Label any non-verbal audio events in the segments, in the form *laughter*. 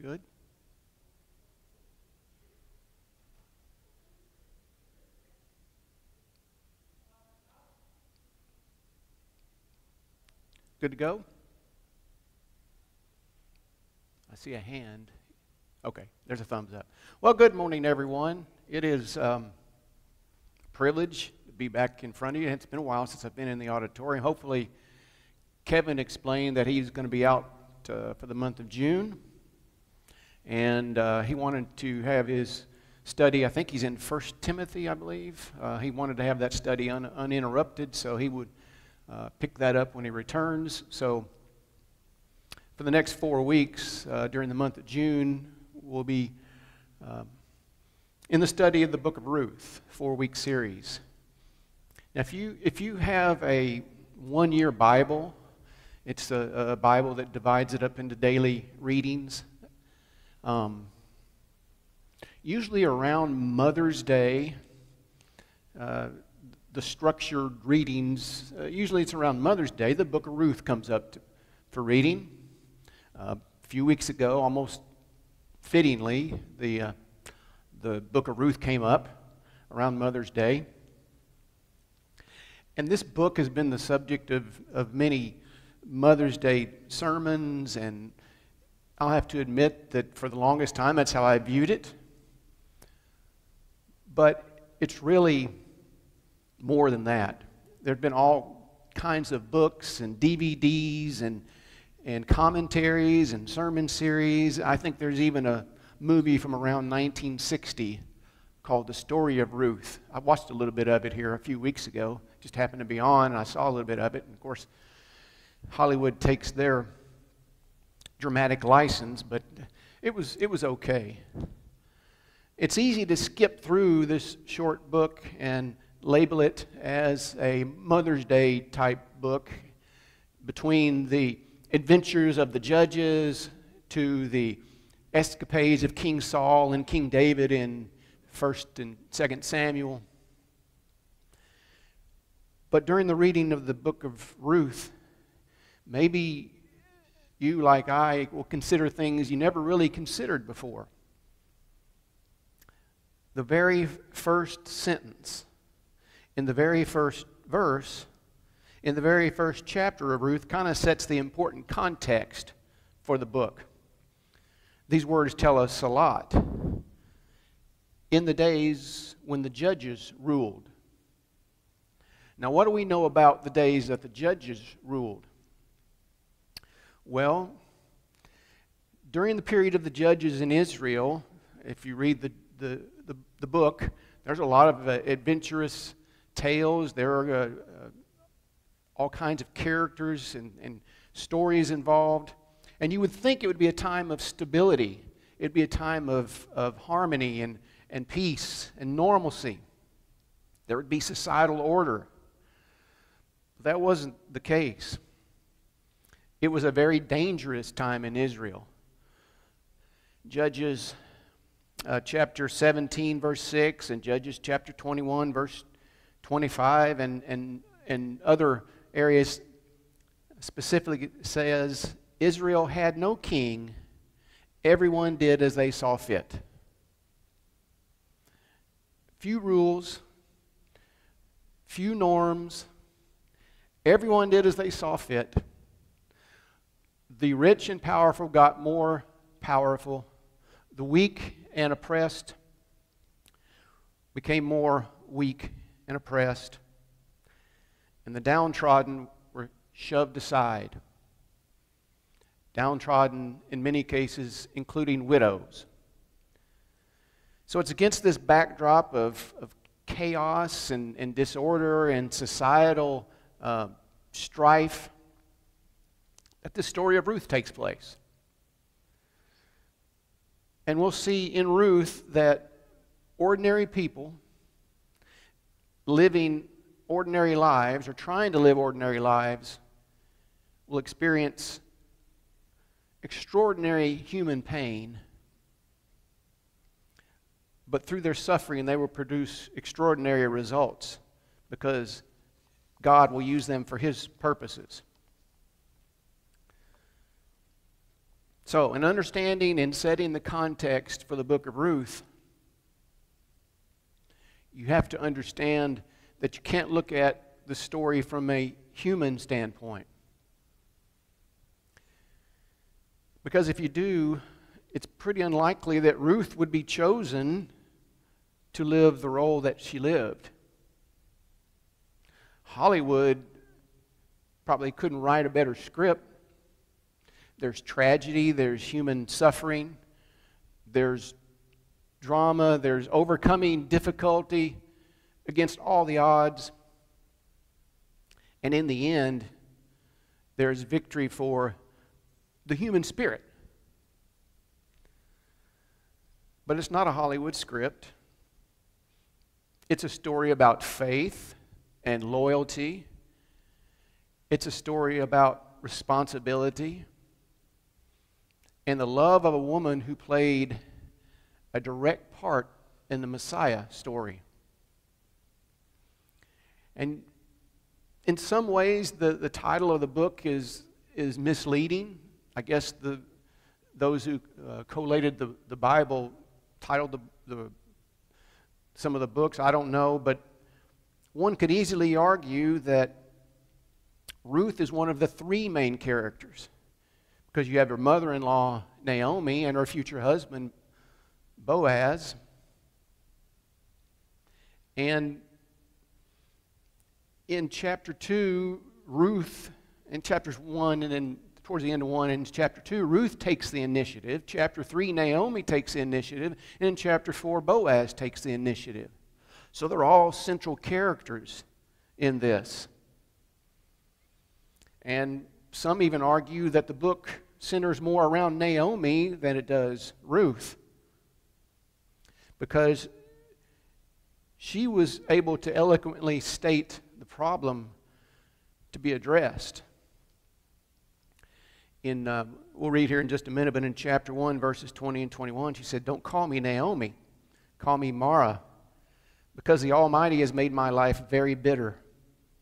We're good? Good to go? I see a hand. Okay, there's a thumbs up. Well, good morning, everyone. It is um, a privilege to be back in front of you. It's been a while since I've been in the auditorium. Hopefully, Kevin explained that he's going to be out uh, for the month of June, and uh, he wanted to have his study. I think he's in First Timothy, I believe. Uh, he wanted to have that study un- uninterrupted, so he would uh, pick that up when he returns. So, for the next four weeks uh, during the month of June, we'll be um, in the study of the book of Ruth, four week series. Now, if you, if you have a one year Bible, it's a, a, Bible that divides it up into daily readings. Um, usually around Mother's Day, uh, the structured readings, uh, usually it's around Mother's Day, the book of Ruth comes up to, for reading. Uh, a few weeks ago, almost fittingly, the, uh, the book of Ruth came up around Mother's Day. And this book has been the subject of, of many Mother's Day sermons, and I'll have to admit that for the longest time, that's how I viewed it. But it's really more than that. There have been all kinds of books and DVDs and, and commentaries and sermon series. I think there's even a movie from around 1960 called The Story of Ruth. I watched a little bit of it here a few weeks ago. Just happened to be on, and I saw a little bit of it. And of course, Hollywood takes their dramatic license, but it was, it was okay. It's easy to skip through this short book and label it as a Mother's Day type book between the adventures of the judges to the escapades of King Saul and King David in 1st and 2nd Samuel. But during the reading of the book of Ruth, maybe you, like I, will consider things you never really considered before. The very first sentence in the very first verse, in the very first chapter of Ruth, kind of sets the important context for the book. These words tell us a lot. In the days when the judges ruled. Now, what do we know about the days that the judges ruled? Well, during the period of the judges in Israel, if you read the, the, the, the book, there's a lot of uh, adventurous tales. There are uh, uh, all kinds of characters and, and stories involved. And you would think it would be a time of stability, it'd be a time of, of harmony and, and peace and normalcy. There would be societal order. That wasn't the case. It was a very dangerous time in Israel. Judges uh, chapter 17, verse 6, and Judges chapter 21, verse 25 and, and, and other areas specifically says Israel had no king, everyone did as they saw fit. Few rules, few norms, everyone did as they saw fit. The rich and powerful got more powerful, the weak and oppressed became more weak and oppressed, and the downtrodden were shoved aside. Downtrodden, in many cases, including widows. So it's against this backdrop of, of chaos and, and disorder and societal uh, strife that the story of Ruth takes place. And we'll see in Ruth that ordinary people living ordinary lives or trying to live ordinary lives will experience extraordinary human pain, but through their suffering, they will produce extraordinary results because God will use them for His purposes. So, in understanding and setting the context for the book of Ruth, you have to understand that you can't look at the story from a human standpoint. Because if you do, it's pretty unlikely that Ruth would be chosen to live the role that she lived. Hollywood probably couldn't write a better script. There's tragedy, there's human suffering, there's drama, there's overcoming difficulty against all the odds. And in the end, there's victory for the human spirit. But it's not a Hollywood script. It's a story about faith and loyalty. It's a story about responsibility and the love of a woman who played a direct part in the Messiah story. And in some ways, the, the title of the book is, is misleading. I guess the, those who uh, collated the, the Bible titled the, the, some of the books, I don't know, but one could easily argue that Ruth is one of the three main characters because you have her mother in law, Naomi, and her future husband, Boaz. And in chapter 2, Ruth, in chapters 1 and then towards the end of 1 and chapter 2, Ruth takes the initiative. Chapter 3, Naomi takes the initiative. And in chapter 4, Boaz takes the initiative. So they're all central characters in this. And some even argue that the book centers more around Naomi than it does Ruth. Because she was able to eloquently state the problem to be addressed. In, uh, we'll read here in just a minute, but in chapter 1, verses 20 and 21, she said, Don't call me Naomi, call me Mara, because the Almighty has made my life very bitter.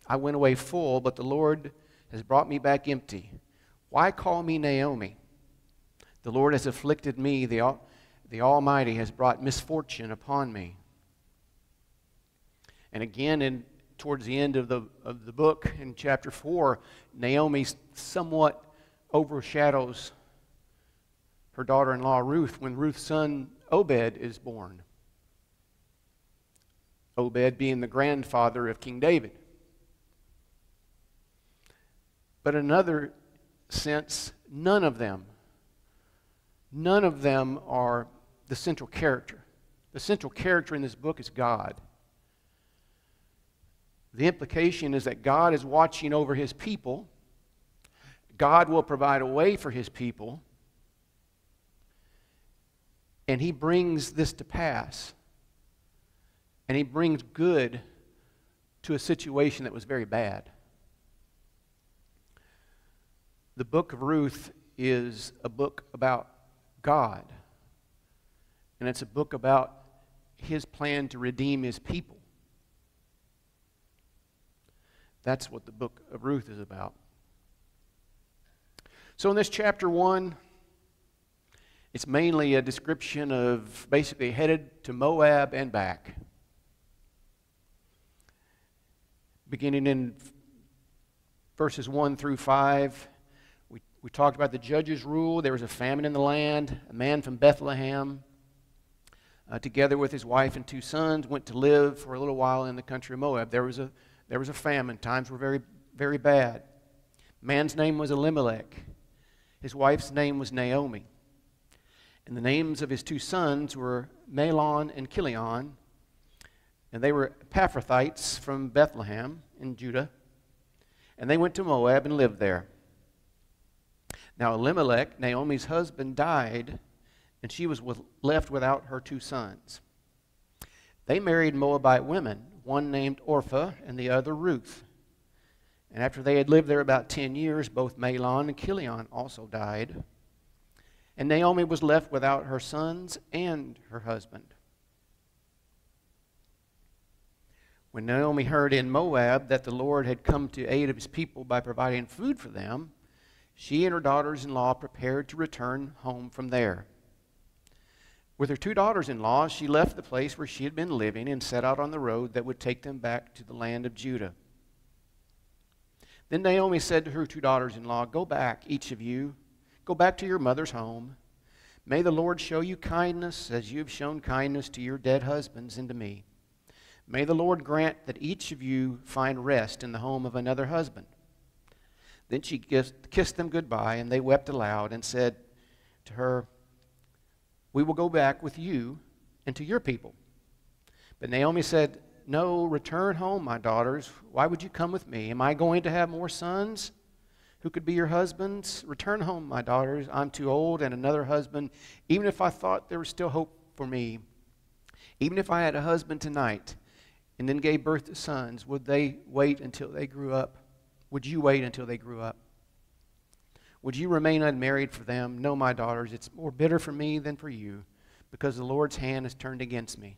I went away full, but the Lord has brought me back empty. Why call me Naomi? The Lord has afflicted me, the, the Almighty has brought misfortune upon me. And again in towards the end of the, of the book in chapter 4, Naomi somewhat overshadows her daughter in law Ruth when Ruth's son Obed is born. Obed being the grandfather of King David. But another sense, none of them, none of them are the central character. The central character in this book is God. The implication is that God is watching over his people. God will provide a way for his people. And he brings this to pass. And he brings good to a situation that was very bad. The book of Ruth is a book about God. And it's a book about his plan to redeem his people. That's what the book of Ruth is about. So, in this chapter 1, it's mainly a description of basically headed to Moab and back. Beginning in verses 1 through 5, we, talked about the judge's rule. There was a famine in the land. A man from Bethlehem, uh, together with his wife and two sons, went to live for a little while in the country of Moab. There was a there was a famine. Times were very, very bad. Man's name was Elimelech. His wife's name was Naomi. And the names of his two sons were Mahlon and Chilion. And they were Ephrathites from Bethlehem in Judah. And they went to Moab and lived there. Now Elimelech, Naomi's husband, died, and she was with, left without her two sons. They married Moabite women one named Orpha and the other Ruth. And after they had lived there about 10 years, both Mahlon and Chilion also died. And Naomi was left without her sons and her husband. When Naomi heard in Moab that the Lord had come to aid of his people by providing food for them, she and her daughters in law prepared to return home from there. With her two daughters in law, she left the place where she had been living and set out on the road that would take them back to the land of Judah. Then Naomi said to her two daughters in law, Go back, each of you, go back to your mother's home. May the Lord show you kindness as you have shown kindness to your dead husbands and to me. May the Lord grant that each of you find rest in the home of another husband. Then she kissed them goodbye, and they wept aloud and said to her, We will go back with you and to your people. But Naomi said, No, return home, my daughters. Why would you come with me? Am I going to have more sons who could be your husbands? Return home, my daughters. I'm too old and another husband. Even if I thought there was still hope for me, even if I had a husband tonight and then gave birth to sons, would they wait until they grew up? Would you wait until they grew up? Would you remain unmarried for them? No, my daughters, it's more bitter for me than for you, because the Lord's hand is turned against me.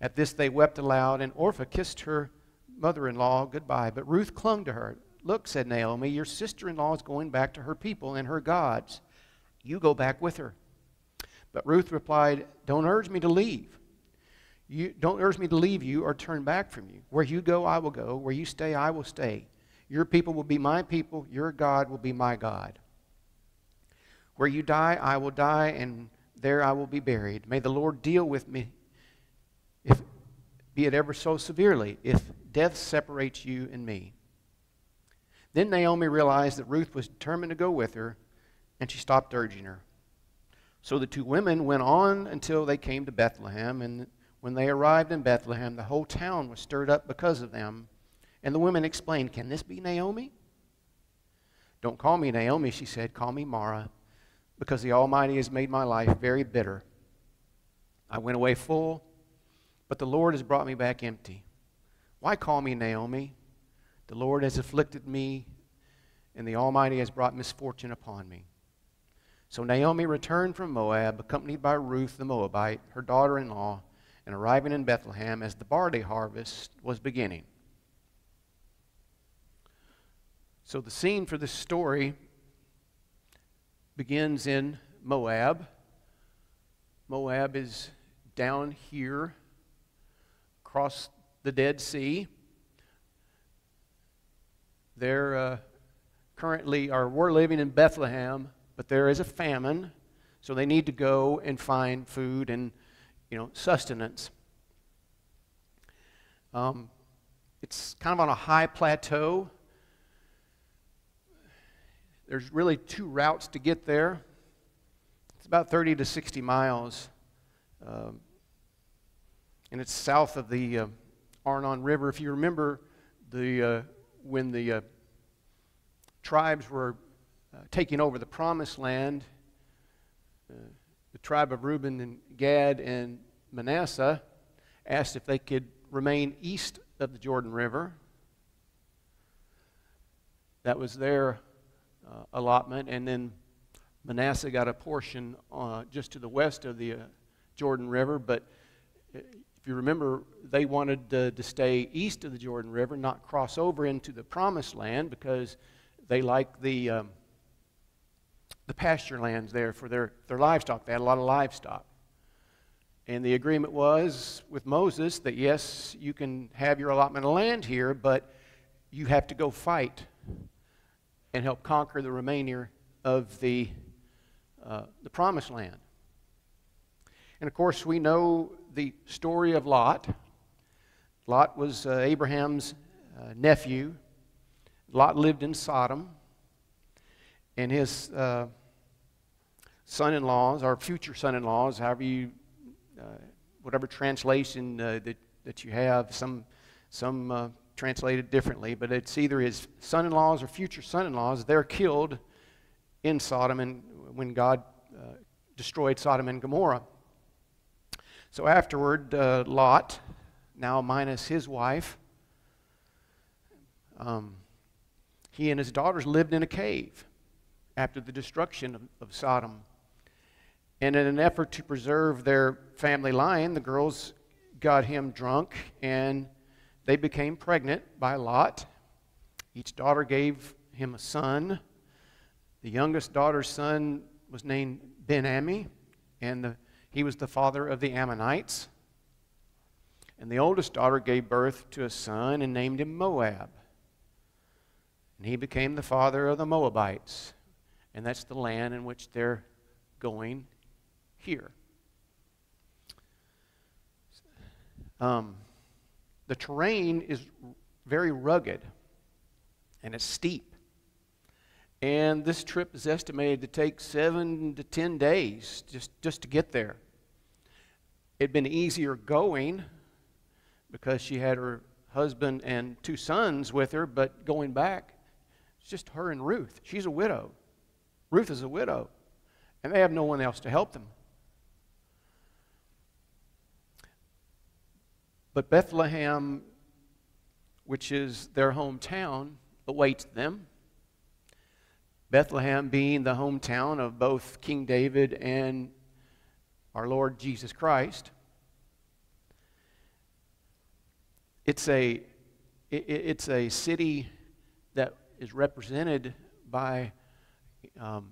At this they wept aloud, and Orpha kissed her mother in law goodbye. But Ruth clung to her. Look, said Naomi, your sister in law is going back to her people and her gods. You go back with her. But Ruth replied, Don't urge me to leave. You, don't urge me to leave you or turn back from you. Where you go, I will go. Where you stay, I will stay. Your people will be my people. Your God will be my God. Where you die, I will die, and there I will be buried. May the Lord deal with me, if, be it ever so severely, if death separates you and me. Then Naomi realized that Ruth was determined to go with her, and she stopped urging her. So the two women went on until they came to Bethlehem, and when they arrived in Bethlehem, the whole town was stirred up because of them. And the women explained, Can this be Naomi? Don't call me Naomi, she said. Call me Mara, because the Almighty has made my life very bitter. I went away full, but the Lord has brought me back empty. Why call me Naomi? The Lord has afflicted me, and the Almighty has brought misfortune upon me. So Naomi returned from Moab, accompanied by Ruth the Moabite, her daughter in law and arriving in Bethlehem as the barley harvest was beginning. So the scene for this story begins in Moab. Moab is down here across the Dead Sea. They're uh, currently, or we're living in Bethlehem, but there is a famine, so they need to go and find food and you know, sustenance. Um, it's kind of on a high plateau. There's really two routes to get there. It's about 30 to 60 miles. Um, and it's south of the uh, Arnon River. If you remember, the, uh, when the uh, tribes were uh, taking over the promised land, uh, tribe of Reuben and Gad and Manasseh asked if they could remain east of the Jordan River. That was their uh, allotment. And then Manasseh got a portion uh, just to the west of the uh, Jordan River. But uh, if you remember, they wanted to stay east of the Jordan River, not cross over into the promised land because they like the. Um, the pasture lands there for their, their livestock. They had a lot of livestock. And the agreement was with Moses that yes, you can have your allotment of land here, but you have to go fight and help conquer the remainder of the, uh, the promised land. And of course, we know the story of Lot. Lot was uh, Abraham's uh, nephew. Lot lived in Sodom. And his uh, son in laws, or future son in laws, however you, uh, whatever translation uh, that, that you have, some, some uh, translated differently, but it's either his son in laws or future son in laws, they're killed in Sodom and when God uh, destroyed Sodom and Gomorrah. So afterward, uh, Lot, now minus his wife, um, he and his daughters lived in a cave after the destruction of, of Sodom. And in an effort to preserve their family line, the girls got him drunk and they became pregnant by Lot. Each daughter gave him a son. The youngest daughter's son was named Ben Ami, and the, he was the father of the Ammonites. And the oldest daughter gave birth to a son and named him Moab. And he became the father of the Moabites. And that's the land in which they're going here. Um, the terrain is very rugged and it's steep. And this trip is estimated to take seven to ten days just, just to get there. It'd been easier going because she had her husband and two sons with her, but going back, it's just her and Ruth. She's a widow. Ruth is a widow, and they have no one else to help them. But Bethlehem, which is their hometown, awaits them. Bethlehem being the hometown of both King David and our Lord Jesus Christ. It's a, it, it's a city that is represented by um,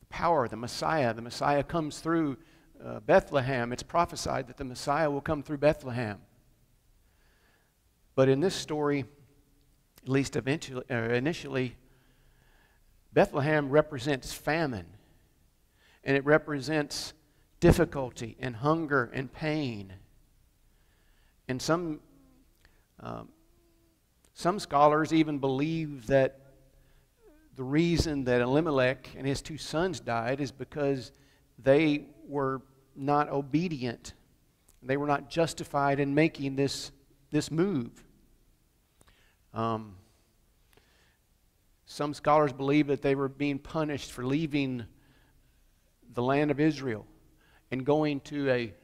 the power, the Messiah. The Messiah comes through uh, Bethlehem. It's prophesied that the Messiah will come through Bethlehem. But in this story, at least eventually, uh, initially, Bethlehem represents famine, and it represents difficulty and hunger and pain. And some, um, some scholars even believe that the reason that Elimelech and his two sons died is because they were not obedient. They were not justified in making this, this move. Um, some scholars believe that they were being punished for leaving the land of Israel and going to a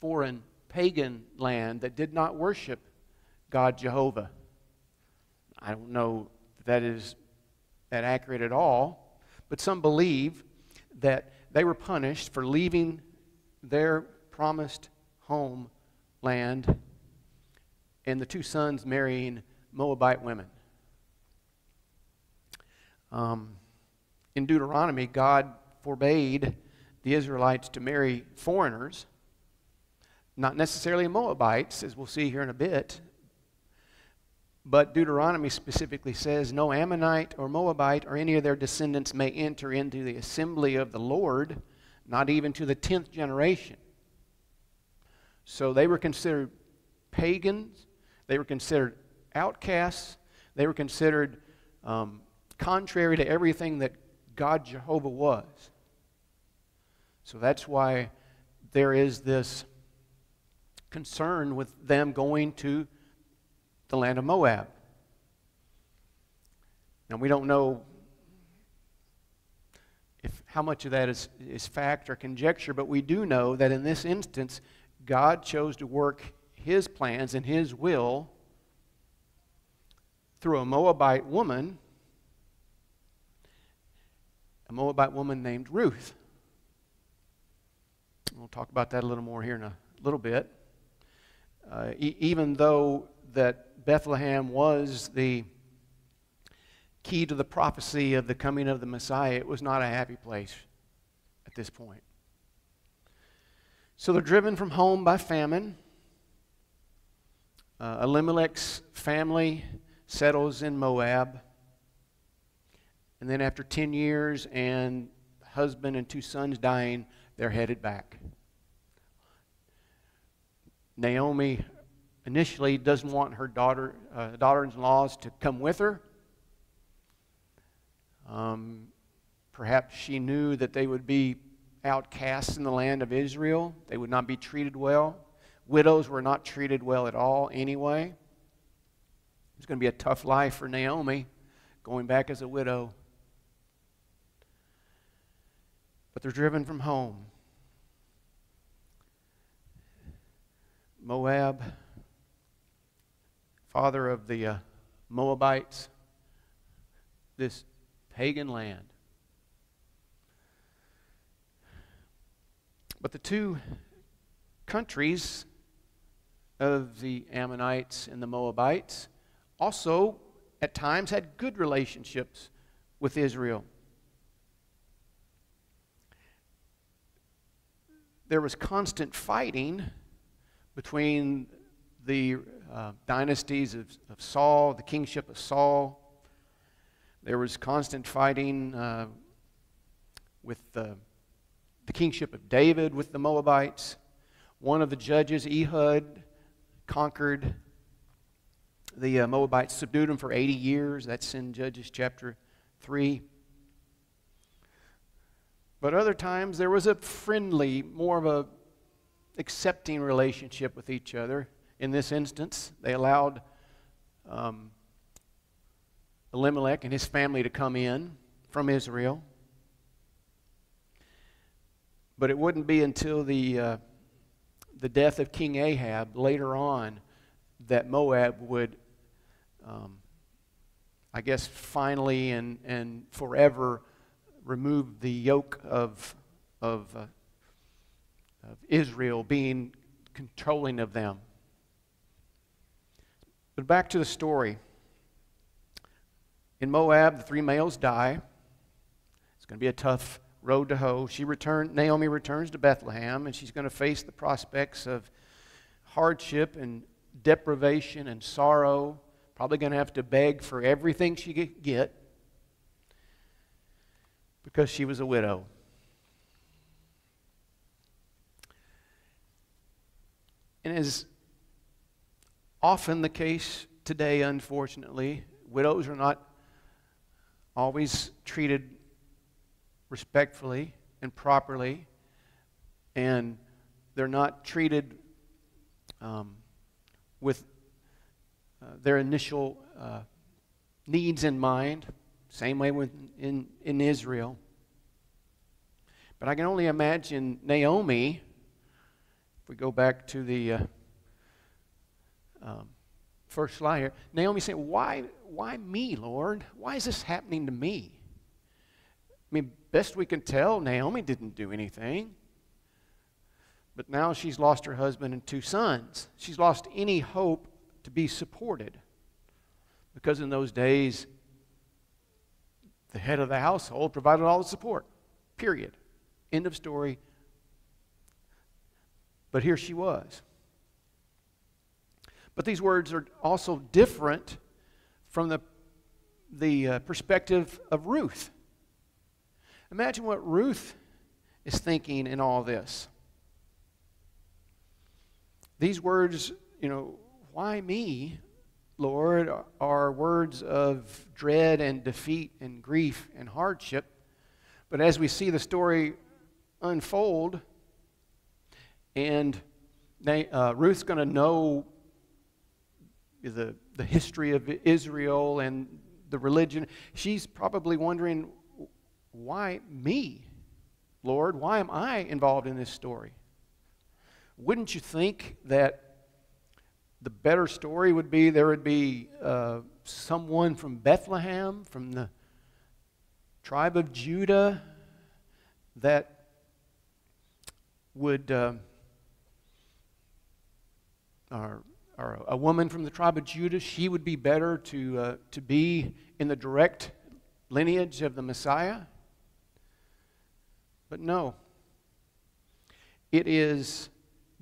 foreign pagan land that did not worship God Jehovah. I don't know that is that accurate at all, but some believe that they were punished for leaving their promised homeland and the two sons marrying Moabite women. Um, in Deuteronomy, God forbade the Israelites to marry foreigners, not necessarily Moabites, as we'll see here in a bit, but Deuteronomy specifically says no Ammonite or Moabite or any of their descendants may enter into the assembly of the Lord, not even to the tenth generation. So they were considered pagans, they were considered outcasts, they were considered um, contrary to everything that God Jehovah was. So that's why there is this concern with them going to the land of Moab. Now, we don't know if, how much of that is, is fact or conjecture, but we do know that in this instance, God chose to work his plans and his will through a Moabite woman, a Moabite woman named Ruth. We'll talk about that a little more here in a little bit. Uh, e- even though that Bethlehem was the key to the prophecy of the coming of the Messiah, it was not a happy place at this point. So they're driven from home by famine. Uh, Elimelech's family settles in Moab. And then, after 10 years and husband and two sons dying, they're headed back. Naomi initially doesn't want her daughter, uh, daughters-in-laws to come with her. Um, perhaps she knew that they would be outcasts in the land of Israel. They would not be treated well. Widows were not treated well at all anyway. It's going to be a tough life for Naomi going back as a widow. But they're driven from home. Moab father of the uh, Moabites, this pagan land. But the two countries of the Ammonites and the Moabites also at times had good relationships with Israel. There was constant fighting between the uh, dynasties of, of, Saul, the kingship of Saul. There was constant fighting uh, with the, the kingship of David with the Moabites. One of the judges, Ehud, conquered the uh, Moabites, subdued them for 80 years. That's in Judges chapter 3. But other times there was a friendly, more of a accepting relationship with each other. In this instance, they allowed um, Elimelech and his family to come in from Israel. But it wouldn't be until the, uh, the death of King Ahab later on that Moab would, um, I guess, finally and, and forever remove the yoke of, of, uh, of Israel being controlling of them. But back to the story. In Moab, the three males die. It's going to be a tough road to hoe. She returned, Naomi returns to Bethlehem, and she's going to face the prospects of hardship and deprivation and sorrow. Probably going to have to beg for everything she could get because she was a widow. And as often the case today, unfortunately, widows are not always treated respectfully and properly, and they're not treated um, with uh, their initial uh, needs in mind. Same way with in, in Israel. But I can only imagine Naomi, if we go back to the uh, um, first slide here, Naomi saying, why, why me, Lord? Why is this happening to me? I mean, best we can tell, Naomi didn't do anything. But now she's lost her husband and two sons. She's lost any hope to be supported. Because in those days, the head of the household provided all the support. Period. End of story. But here she was. But these words are also different from the, the uh, perspective of Ruth. Imagine what Ruth is thinking in all this. These words, you know, why me? Lord, are words of dread and defeat and grief and hardship. But as we see the story unfold, and they, uh, Ruth's going to know the, the history of Israel and the religion, she's probably wondering, why me? Lord, why am I involved in this story? Wouldn't you think that the better story would be there would be uh, someone from Bethlehem, from the tribe of Judah, that would, uh, or, or a woman from the tribe of Judah, she would be better to, uh, to be in the direct lineage of the Messiah. But no, it is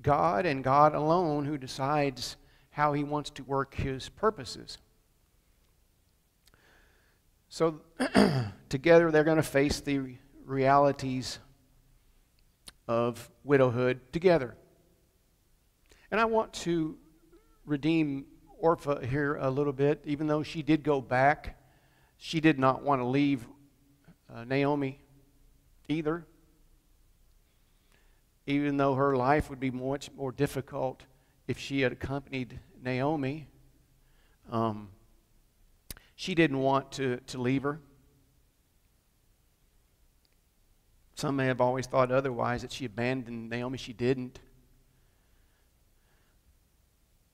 God and God alone who decides how he wants to work his purposes. So, *clears throat* together, they're going to face the realities of widowhood together. And I want to redeem Orpha here a little bit, even though she did go back. She did not want to leave uh, Naomi either, even though her life would be much more difficult if she had accompanied Naomi. Um, she didn't want to, to leave her. Some may have always thought otherwise, that she abandoned Naomi. She didn't.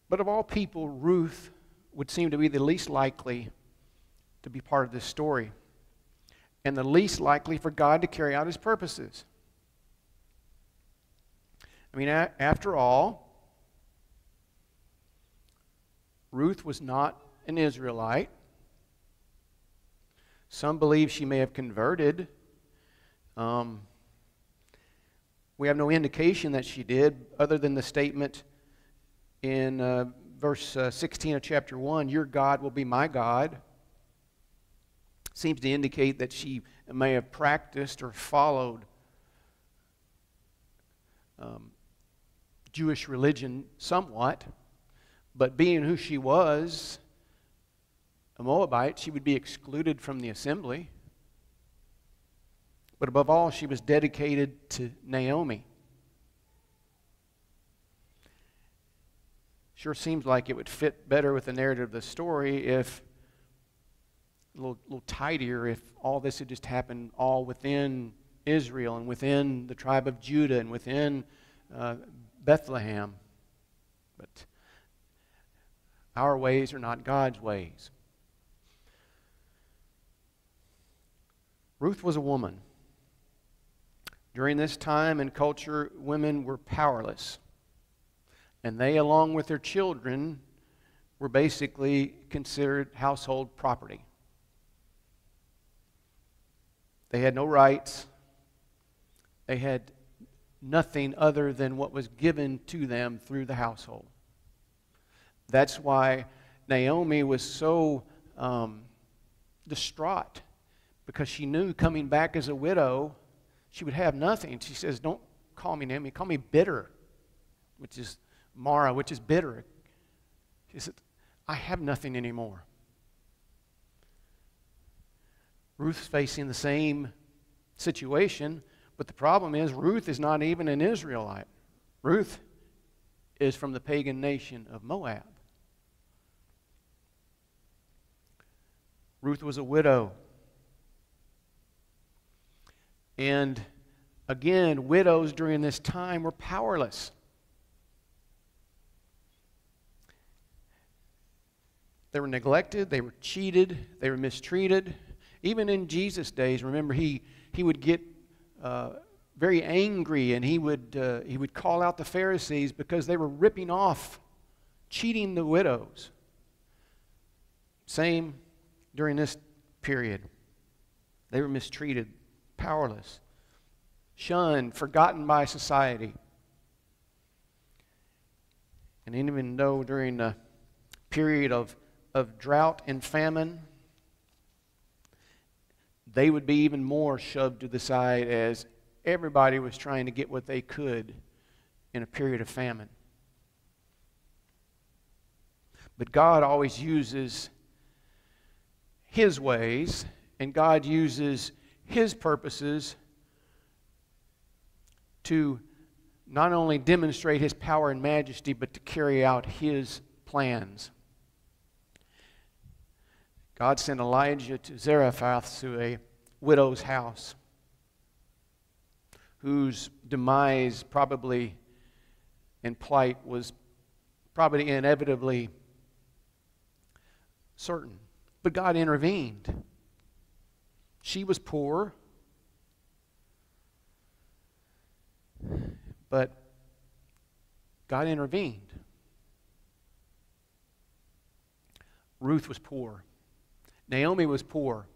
But of all people, Ruth would seem to be the least likely to be part of this story and the least likely for God to carry out his purposes. I mean, after all, Ruth was not an Israelite. Some believe she may have converted. Um, we have no indication that she did, other than the statement in uh, verse uh, 16 of chapter 1 Your God will be my God. Seems to indicate that she may have practiced or followed um, Jewish religion somewhat, but being who she was, a Moabite, she would be excluded from the assembly. But above all, she was dedicated to Naomi. Sure seems like it would fit better with the narrative of the story if a little, little tidier if all this had just happened all within Israel and within the tribe of Judah and within uh, Bethlehem. But our ways are not God's ways. Ruth was a woman. During this time and culture, women were powerless. And they, along with their children, were basically considered household property. They had no rights. They had nothing other than what was given to them through the household. That's why Naomi was so um, distraught because she knew coming back as a widow, she would have nothing. She says, Don't call me Naomi, call me bitter, which is Mara, which is bitter. She said, I have nothing anymore. Ruth's facing the same situation, but the problem is Ruth is not even an Israelite. Ruth is from the pagan nation of Moab. Ruth was a widow. And again, widows during this time were powerless. They were neglected, they were cheated, they were mistreated. Even in Jesus' days, remember, he, he would get uh, very angry and he would, uh, he would call out the Pharisees because they were ripping off, cheating the widows. Same during this period. They were mistreated, powerless, shunned, forgotten by society. And even though during the period of, of drought and famine, they would be even more shoved to the side as everybody was trying to get what they could in a period of famine. But God always uses His ways, and God uses His purposes to not only demonstrate His power and majesty, but to carry out His plans. God sent Elijah to Zarephath to a widow's house, whose demise probably and plight was probably inevitably certain. But God intervened. She was poor, but God intervened. Ruth was poor. Naomi was poor.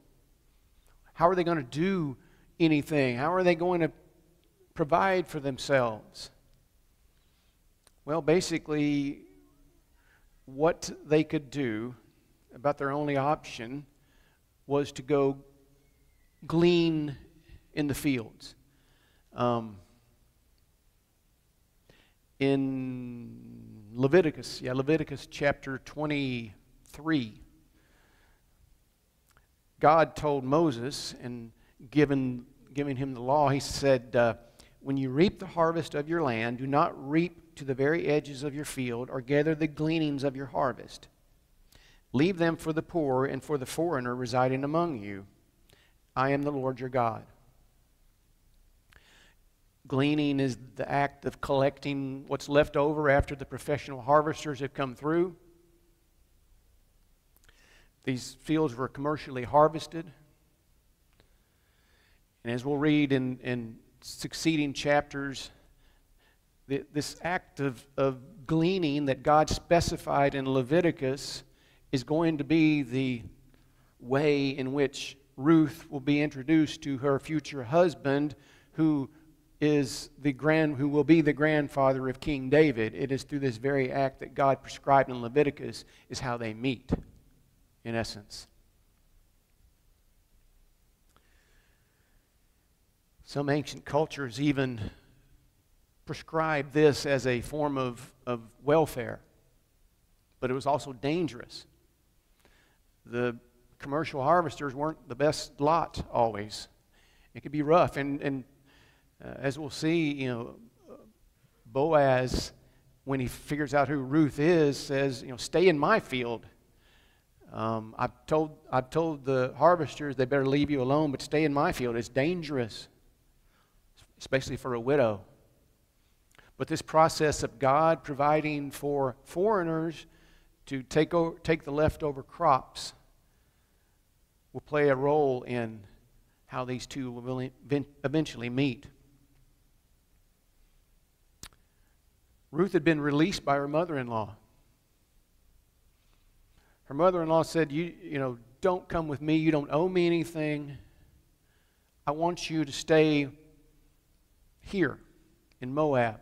How are they going to do anything? How are they going to provide for themselves? Well, basically, what they could do about their only option was to go glean in the fields. Um, in Leviticus, yeah, Leviticus chapter 23, God told Moses and given, giving him the law, he said, uh, When you reap the harvest of your land, do not reap to the very edges of your field or gather the gleanings of your harvest. Leave them for the poor and for the foreigner residing among you. I am the Lord your God. Gleaning is the act of collecting what's left over after the professional harvesters have come through. These fields were commercially harvested. And as we'll read in, in succeeding chapters, the, this act of, of gleaning that God specified in Leviticus is going to be the way in which Ruth will be introduced to her future husband, who is the grand who will be the grandfather of King David. It is through this very act that God prescribed in Leviticus is how they meet, in essence. Some ancient cultures even prescribed this as a form of, of welfare, but it was also dangerous. The commercial harvesters weren't the best lot always. It could be rough. And, and uh, as we'll see, you know, Boaz, when he figures out who Ruth is, says, you know, stay in my field. Um, I've, told, I've told the harvesters they better leave you alone, but stay in my field. It's dangerous, especially for a widow. But this process of God providing for foreigners to take, over, take the leftover crops will play a role in how these two will eventually meet. Ruth had been released by her mother in law. Her mother in law said, you, you know, don't come with me. You don't owe me anything. I want you to stay here in Moab.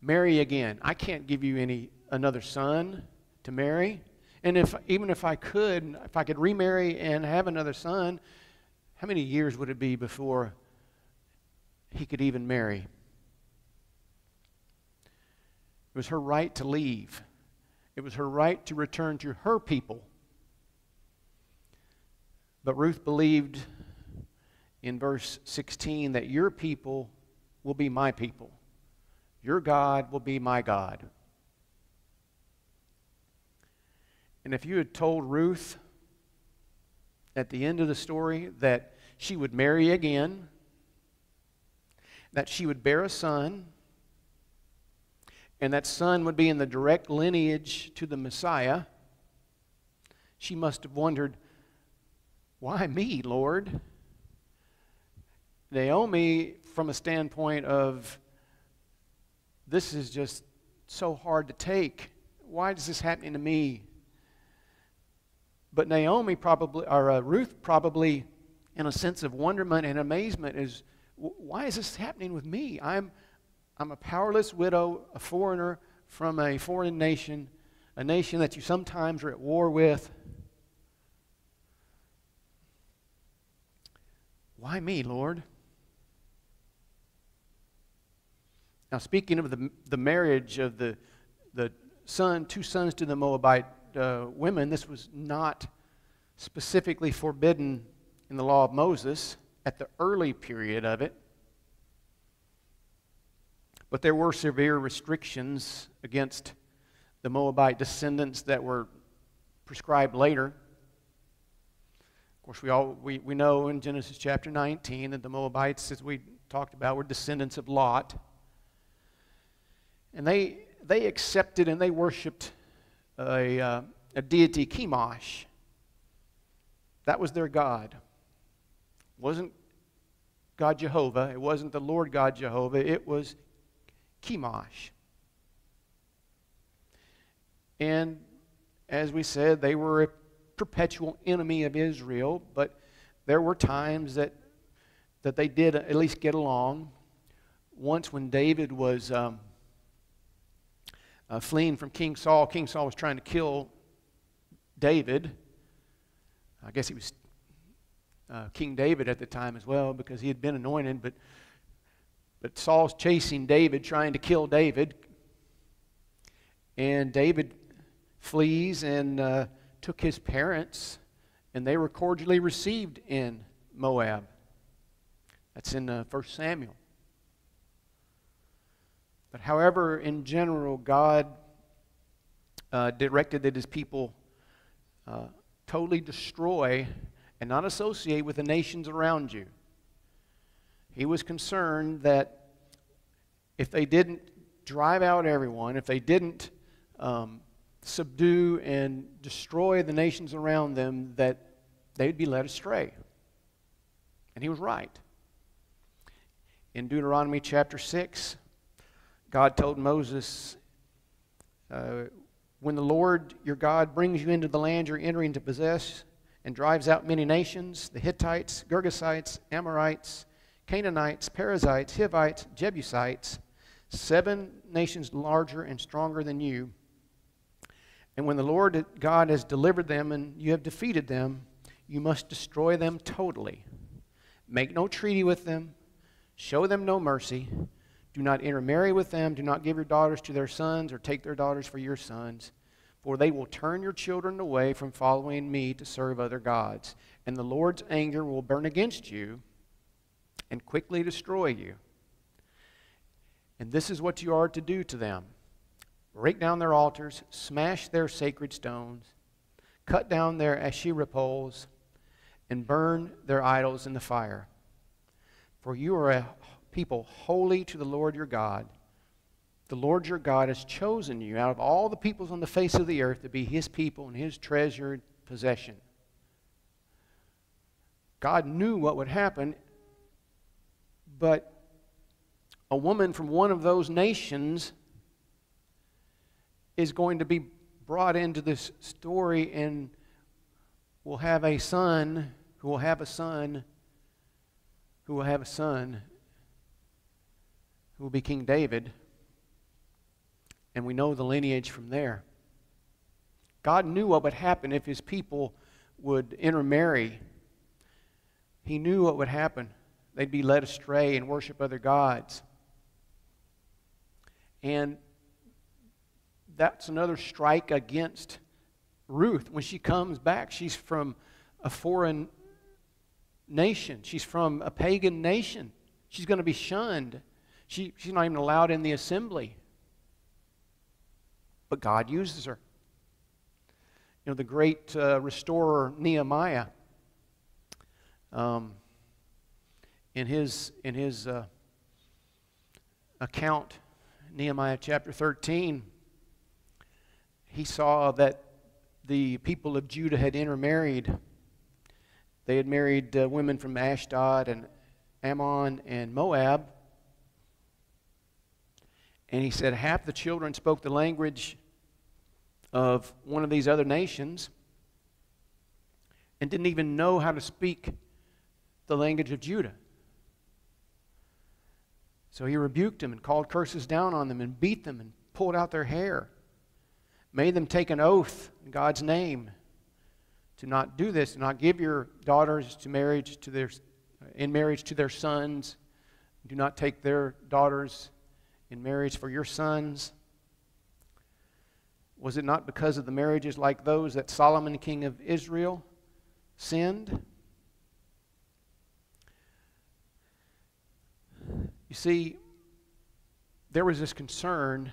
Marry again. I can't give you any another son to marry. And if even if I could, if I could remarry and have another son, how many years would it be before he could even marry? It was her right to leave. It was her right to return to her people. But Ruth believed in verse 16 that your people will be my people. Your God will be my God. And if you had told Ruth at the end of the story that she would marry again, that she would bear a son, and that son would be in the direct lineage to the Messiah, she must have wondered, Why me, Lord? Naomi, from a standpoint of, This is just so hard to take. Why is this happening to me? But Naomi probably, or uh, Ruth probably, in a sense of wonderment and amazement, is why is this happening with me? I'm, I'm a powerless widow, a foreigner from a foreign nation, a nation that you sometimes are at war with. Why me, Lord? Now, speaking of the, the marriage of the, the son, two sons to the Moabite uh, women, this was not specifically forbidden in the law of Moses at the early period of it. But there were severe restrictions against the Moabite descendants that were prescribed later. Of course, we, all, we, we know in Genesis chapter 19 that the Moabites, as we talked about, were descendants of Lot. And they, they accepted and they worshiped a, uh, a deity, Chemosh. That was their God. It wasn't God Jehovah. It wasn't the Lord God Jehovah. It was Chemosh. And as we said, they were a perpetual enemy of Israel, but there were times that, that they did at least get along. Once, when David was um, uh, fleeing from King Saul. King Saul was trying to kill David. I guess he was uh, King David at the time as well because he had been anointed, but, but Saul's chasing David, trying to kill David. And David flees and uh, took his parents, and they were cordially received in Moab. That's in uh, 1 Samuel. But however, in general, God uh, directed that his people uh, totally destroy and not associate with the nations around you. He was concerned that if they didn't drive out everyone, if they didn't um, subdue and destroy the nations around them, that they'd be led astray. And he was right. In Deuteronomy chapter 6, God told Moses, uh, When the Lord your God brings you into the land you're entering to possess, and drives out many nations the Hittites, Girgashites, Amorites, Canaanites, Perizzites, Hivites, Jebusites, seven nations larger and stronger than you. And when the Lord God has delivered them and you have defeated them, you must destroy them totally. Make no treaty with them, show them no mercy. Do not intermarry with them. Do not give your daughters to their sons or take their daughters for your sons, for they will turn your children away from following me to serve other gods. And the Lord's anger will burn against you and quickly destroy you. And this is what you are to do to them break down their altars, smash their sacred stones, cut down their Asherah poles, and burn their idols in the fire. For you are a people holy to the Lord your God. The Lord your God has chosen you out of all the peoples on the face of the earth to be his people and his treasured possession. God knew what would happen, but a woman from one of those nations is going to be brought into this story and will have a son who will have a son who will have a son who will be King David. And we know the lineage from there. God knew what would happen if his people would intermarry. He knew what would happen. They'd be led astray and worship other gods. And that's another strike against Ruth. When she comes back, she's from a foreign nation, she's from a pagan nation. She's going to be shunned. She, she's not even allowed in the assembly. But God uses her. You know, the great uh, restorer Nehemiah, um, in his, in his uh, account, Nehemiah chapter 13, he saw that the people of Judah had intermarried. They had married uh, women from Ashdod and Ammon and Moab. And he said half the children spoke the language of one of these other nations and didn't even know how to speak the language of Judah. So he rebuked them and called curses down on them and beat them and pulled out their hair made them take an oath in God's name to not do this, to not give your daughters to marriage to their, in marriage to their sons. Do not take their daughters in marriage for your sons. Was it not because of the marriages like those that Solomon, king of Israel, sinned? You see, there was this concern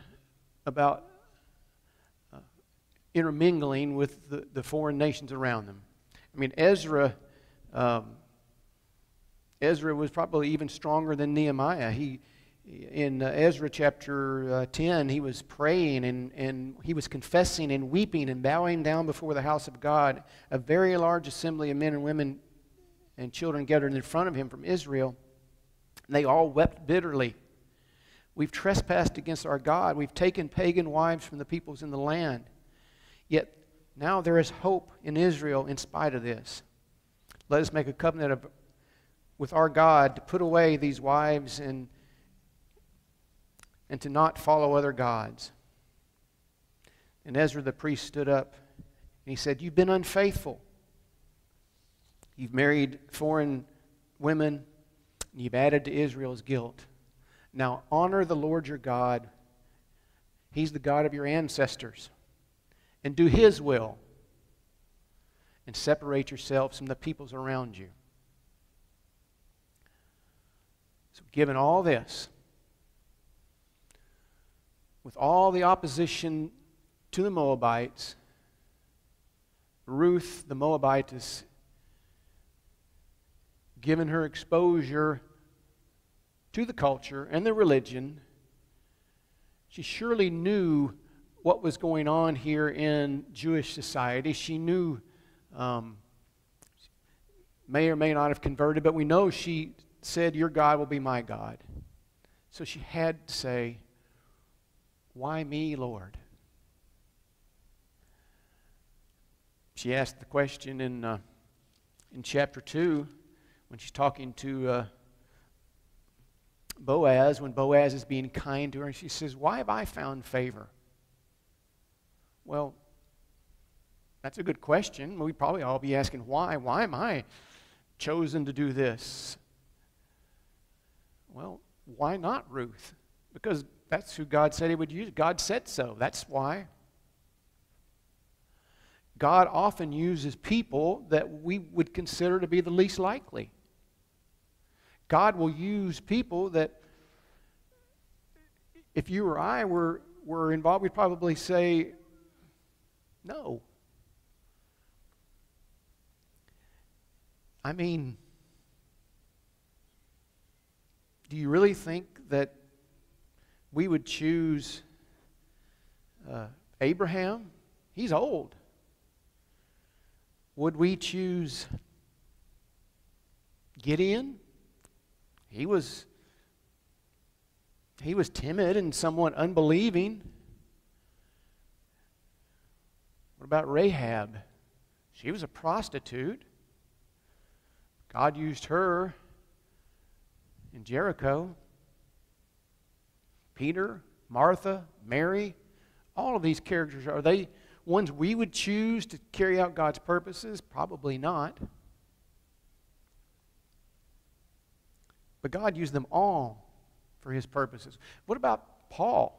about intermingling with the, the foreign nations around them. I mean, Ezra, um, Ezra was probably even stronger than Nehemiah. He, in uh, Ezra chapter uh, 10, he was praying and, and he was confessing and weeping and bowing down before the house of God. A very large assembly of men and women and children gathered in front of him from Israel. And they all wept bitterly. We've trespassed against our God. We've taken pagan wives from the peoples in the land. Yet now there is hope in Israel in spite of this. Let us make a covenant of, with our God to put away these wives and, and to not follow other gods. And Ezra the priest stood up and he said, You've been unfaithful. You've married foreign women, and you've added to Israel's guilt. Now honor the Lord your God. He's the God of your ancestors and do His will and separate yourselves from the peoples around you. So, given all this, with all the opposition to the Moabites, Ruth the Moabitess, given her exposure to the culture and the religion, she surely knew what was going on here in Jewish society. She knew, um, may or may not have converted, but we know she said, Your God will be my God. So she had to say, Why me, Lord? She asked the question in uh, in chapter 2 when she's talking to uh, Boaz, when Boaz is being kind to her, and she says, Why have I found favor? Well, that's a good question. We'd probably all be asking, Why? Why am I chosen to do this? Well, why not Ruth? Because that's who God said He would use. God said so. That's why. God often uses people that we would consider to be the least likely. God will use people that, if you or I were, were involved, we'd probably say, no. I mean, do you really think that we would choose uh, Abraham? He's old. Would we choose Gideon? He was he was timid and somewhat unbelieving. What about Rahab? She was a prostitute. God used her in Jericho. Peter, Martha, Mary, all of these characters are they ones we would choose to carry out God's purposes? Probably not. But God used them all for his purposes. What about Paul?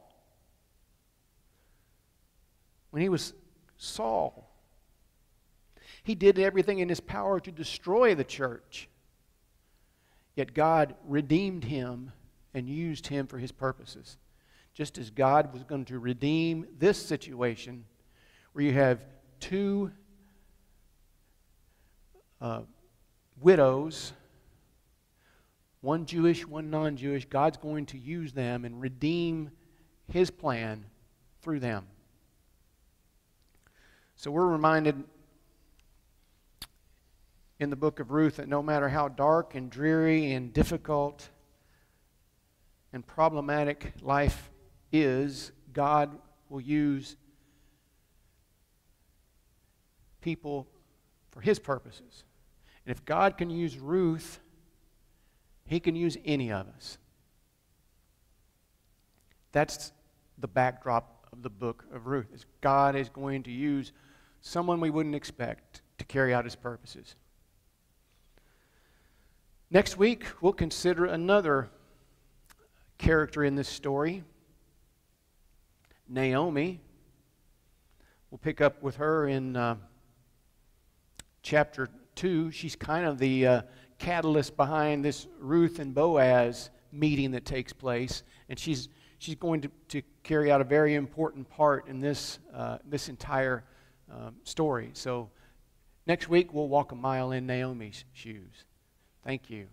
When he was Saul, he did everything in his power to destroy the church. Yet God redeemed him and used him for his purposes. Just as God was going to redeem this situation where you have two uh, widows, one Jewish, one non Jewish, God's going to use them and redeem his plan through them. So we're reminded in the book of Ruth that no matter how dark and dreary and difficult and problematic life is, God will use people for his purposes. And if God can use Ruth, he can use any of us. That's the backdrop of the book of Ruth. Is God is going to use someone we wouldn't expect to carry out his purposes. Next week, we'll consider another character in this story, Naomi. We'll pick up with her in. Uh, chapter 2, she's kind of the uh, catalyst behind this Ruth and Boaz meeting that takes place. And she's, she's going to, to carry out a very important part in this, uh, this entire um, story. So next week, we'll walk a mile in Naomi's shoes. Thank you.